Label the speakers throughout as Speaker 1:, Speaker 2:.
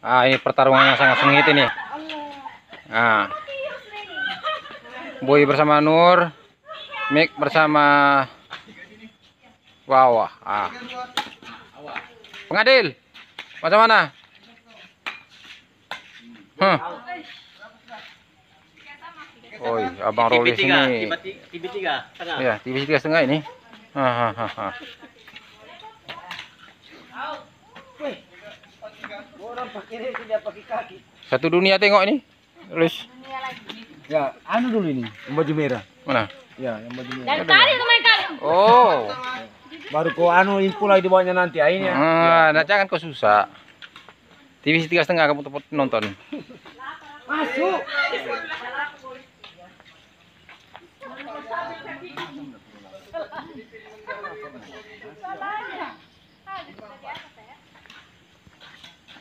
Speaker 1: Ah, ini pertarungan yang sangat sengit ini. Ah. Boy bersama Nur, Mik bersama Wawa. Ah. Pengadil, macam mana? Huh. Oi, Abang Rolis ini.
Speaker 2: TV tiga, tengah.
Speaker 1: Ya, TV tiga setengah ini.
Speaker 2: Pakai ini tidak pakai kaki.
Speaker 1: Satu dunia tengok ini. Rolis.
Speaker 2: Ya, anu dulu ini, yang baju merah.
Speaker 1: Mana?
Speaker 2: Ya, yang baju merah.
Speaker 3: Dan tadi teman kali.
Speaker 1: Oh.
Speaker 2: Baru kau anu info lagi di bawahnya nanti akhirnya.
Speaker 1: Ah, nah, jangan kau susah. TV tiga setengah kamu tempat nonton.
Speaker 2: Masuk.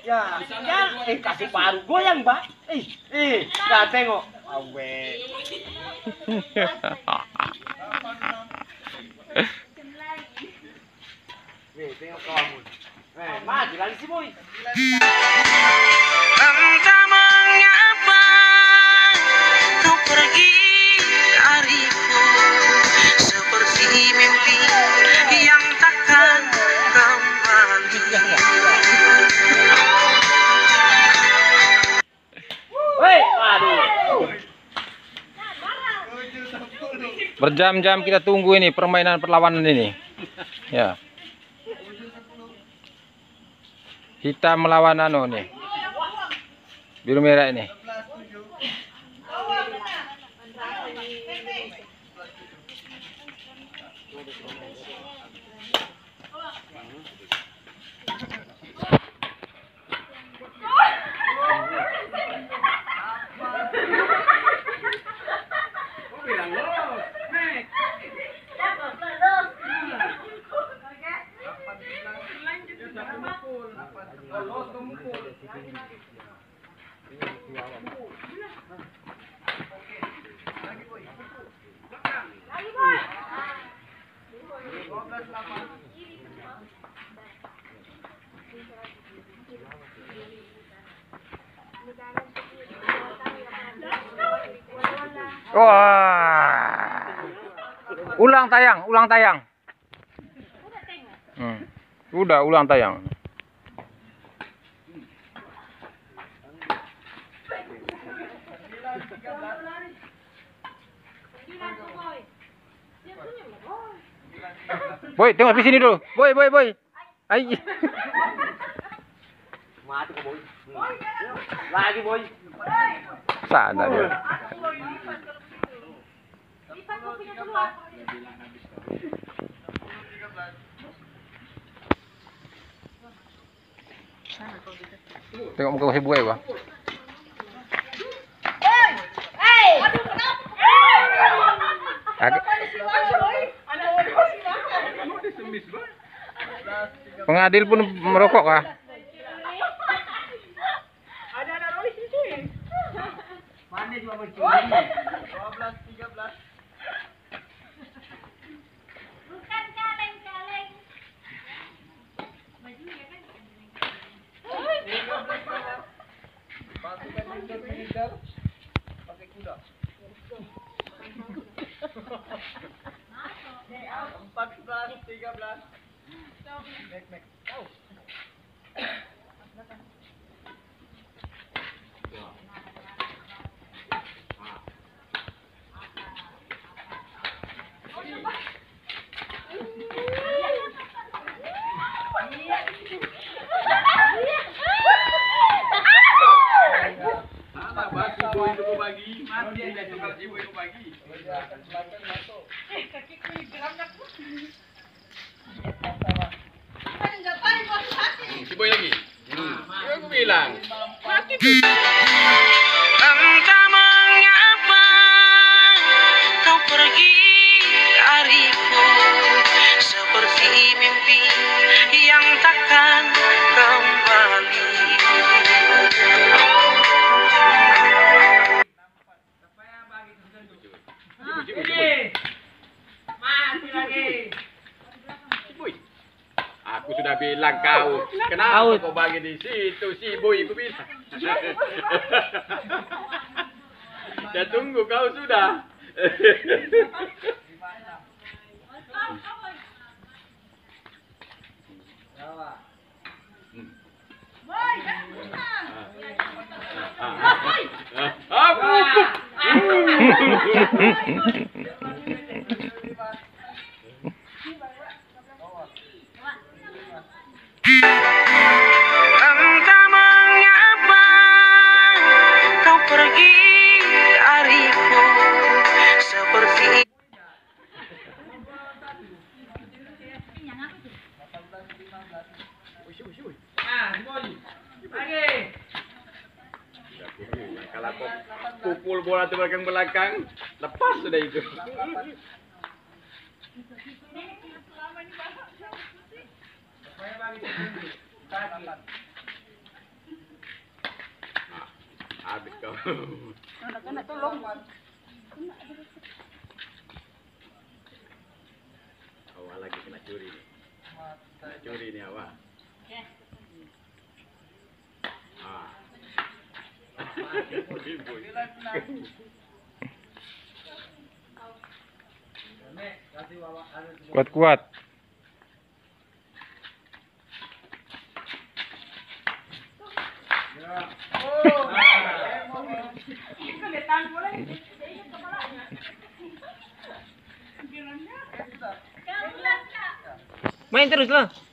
Speaker 2: Ya, ya, eh kasih paru goyang, Mbak. Eh, eh, nah tengok. Awe. Nih, tengok kamu. Eh, maju lagi sih, boy.
Speaker 4: Entah mengapa kau pergi dariku Seperti mimpi yang takkan kembali
Speaker 2: Hei, aduh.
Speaker 1: Berjam-jam kita tunggu ini permainan perlawanan ini. Ya. Hitam melawan anu nih. Biru merah ini. Wah. Ulang tayang, ulang tayang. Hmm. Udah ulang tayang. Boy, tengok di sini dulu. Boy, boy, boy. Ai.
Speaker 2: Mati kau, boy. Lagi, boy.
Speaker 1: Sana dia. Tengok muka si buai, Bang. Pengadil pun merokok kah?
Speaker 2: Mana juga mencuri? 12, 13. Pakistan, Tiga belas. Back, back. Oh.
Speaker 5: Ibu-ibu pagi. Masih ada ibu-ibu pagi.
Speaker 4: Entah mengapa kau pergi dariku Seperti mimpi yang takkan kembali.
Speaker 5: Aku sudah bilang kau. Kenapa
Speaker 1: Out.
Speaker 5: kau bagi di situ si boy aku bilang. Saya tunggu kau sudah. Aku.
Speaker 4: Pergi dariku Seperti
Speaker 5: Kalau pukul bola tu belakang belakang, lepas sudah itu. Ah, Habis kau. Awak lagi kena curi. Kena curi ni awak. Ah.
Speaker 1: Kuat-kuat.
Speaker 2: Main terus lah.